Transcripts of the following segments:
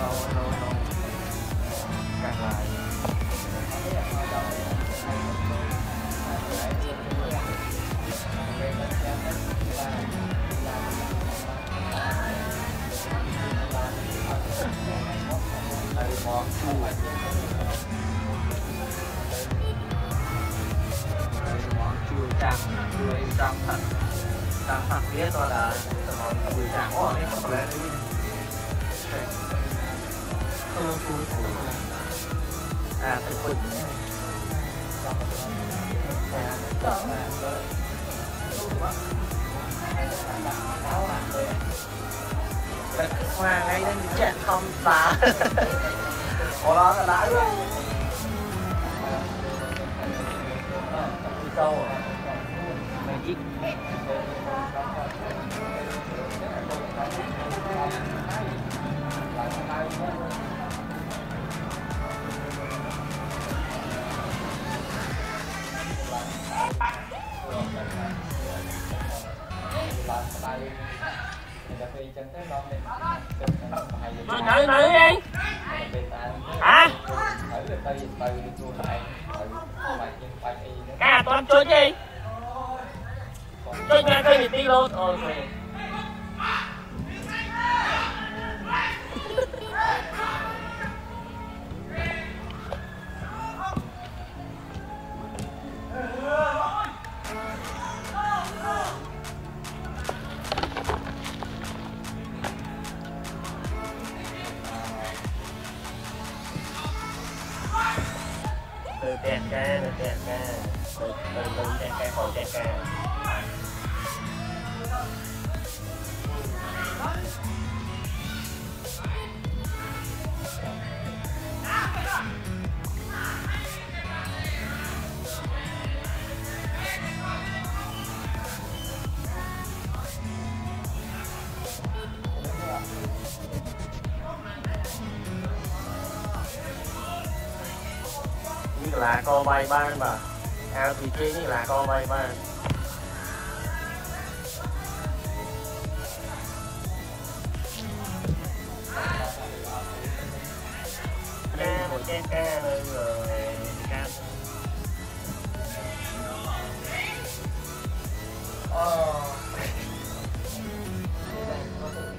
nó nó nó càng lại đây món chua đây món chua trắng chua trắng thật trắng thật biết rồi là món chua trắng ồ đây không phải là à thực phẩm hoa ngay đến chuyện không tá có đó là đã rồi câu magic អីចឹងទៅដល់នេះមកទៅទៅអីហ៎ទៅទៅទៅខ្លួនឯងទៅបាច់យើងបាច់អីហ្នឹងកាអត់ទាន់ជួយទេជួយតែទៅទីឡូតអូខេ từ từ từ đèn ca bay ban mà ao thì kia นี่ là co bay ban ca một cái ca rồi ca ờ.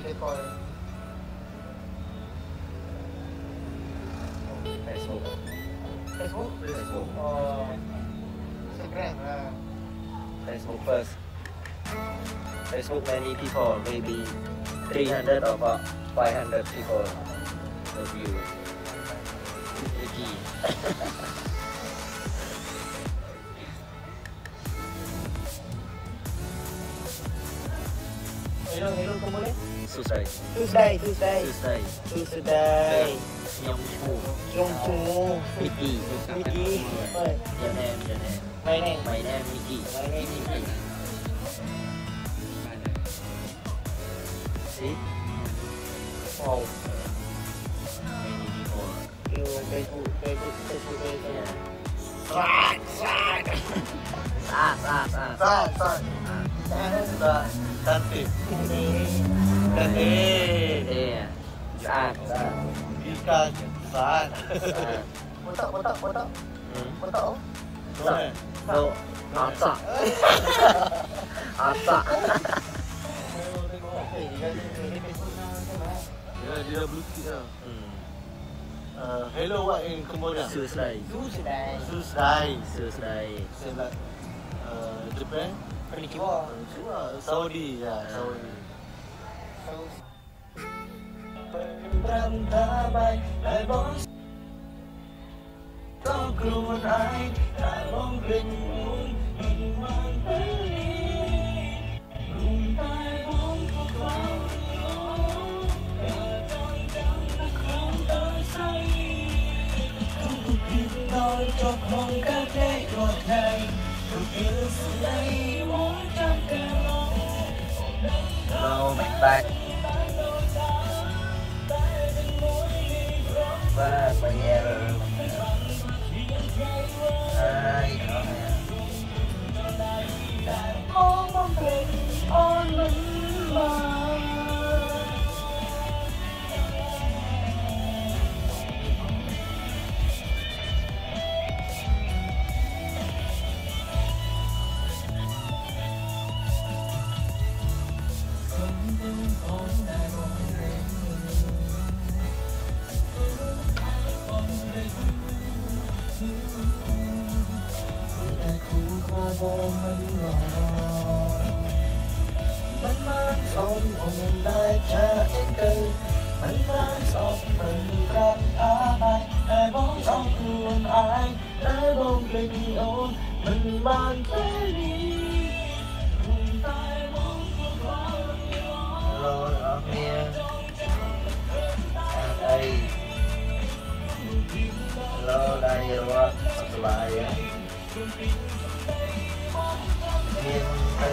Đây coi Facebook Facebook Facebook ờ. Facebook first Facebook many people maybe 300 or about 500 people review Wiki Susay. Susay. Susay. Susay. Susay. Yongchu. Yongchu. Mickey. Mickey. Your name, your name. My name. My name, Mickey. My name, Mickey. See? Wow. Many people. You very good, very good, very good, very good. Sack, sack. Sack, sack, sack. Sack, sack. Sack, sack. Sack, sack. Dahil. Dahil. Saat. Ikan. Saat. Potok, potok, potok. Potok. Saat. Saat. Saat. Saat. Saat. Dia blue tick lah. Uh, hello, what in Cambodia? Suicide. Suicide. Suicide. Suicide. Same like uh, Japan. Konnichiwa. Konnichiwa. Saudi. Yeah, Saudi. ប្រាប់ថាបែកហើយបងក៏ខ្លួនឯងតែបងពេញមុំមិនបានពេលនេះគុំតែបងក៏ខ្លោដល់ចប់ក្នុងកាត់តែរត់ថ្ងៃព្រោះគឺស្ដីមកចាំកាលឡងដល់មិនបែក ពងមិនល្អមិនបានស្អប់អូនដែលចាអីទៅមិនបានស្អប់មិនប្រាប់អាបាច់តែបងស្អប់ខ្លួនឯងតែបងភ្លេចអូនមិនបានទេនេះតែបងក៏បានរត់អស់គ្នាអីលោដៃរត់សុខសប្បាយ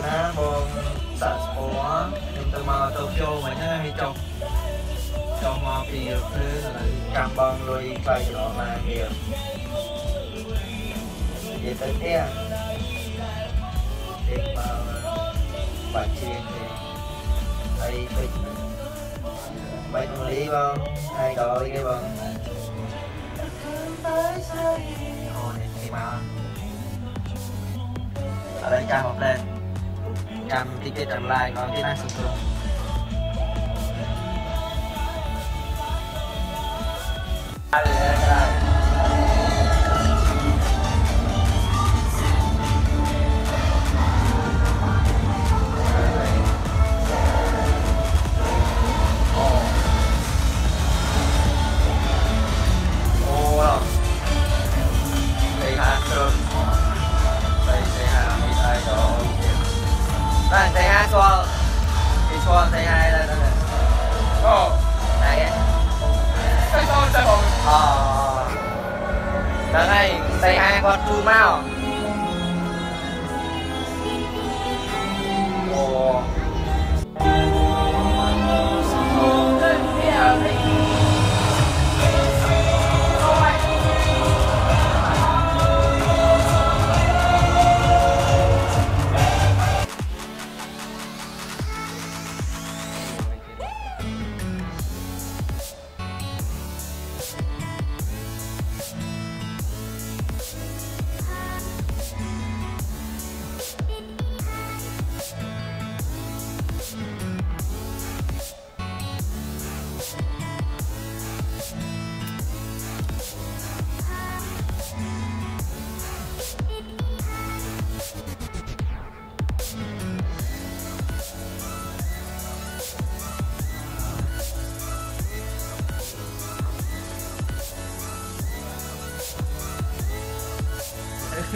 ណាបងសាក់ស្ពរខ្ញុំទៅមកតូក្យូមិញណាមានចុះចុះមកពីភ្លើងហើយចាំបងលុយខ្លាយច្រឡំមកគេនិយាយទៅផ្ទះទេមកបាច់ជាងទេហើយពេជ្របាច់លីបងហើយដល់គេបងអូនេះគេមកអរចាំមកផ្ ở đây cam mọc lên cam ticket cầm like có kỹ năng sử dụng Hallelujah. Ờ. ờ. Đợt này xây hai con chu mau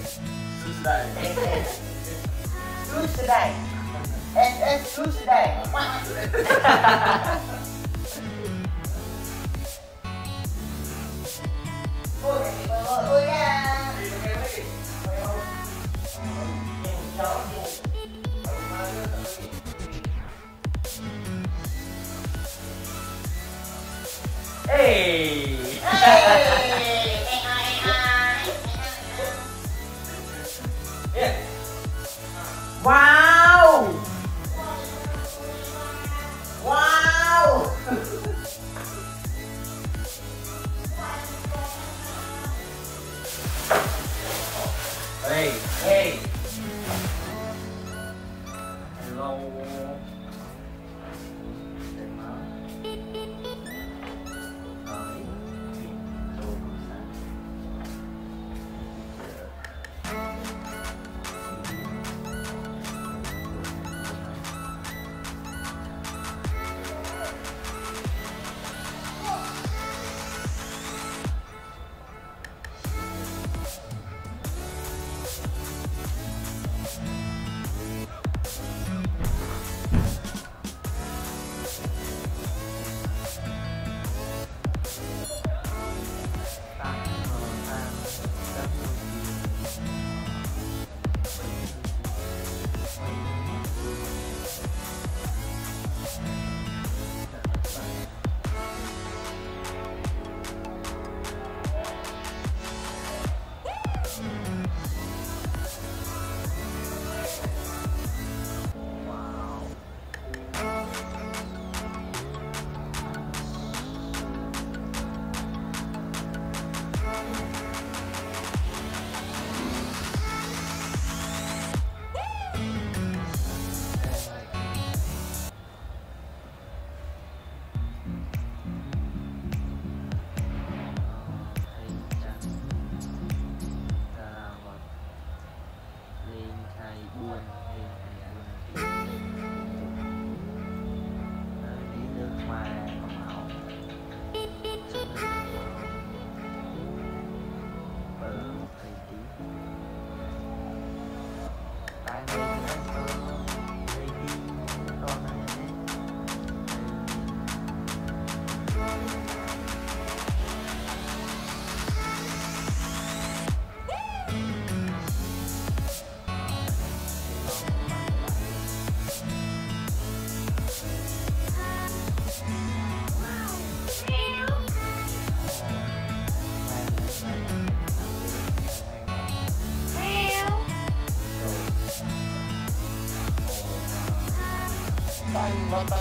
Tuesday. Tuesday. And and Tuesday. Hey! Wow.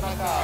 my God.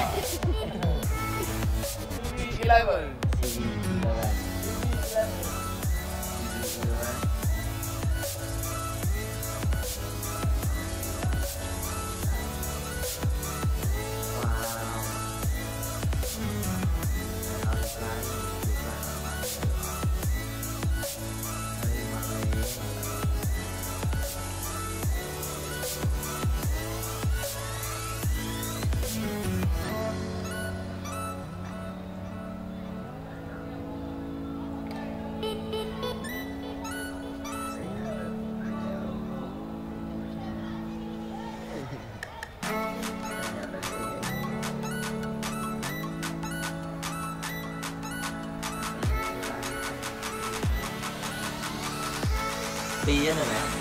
别的没。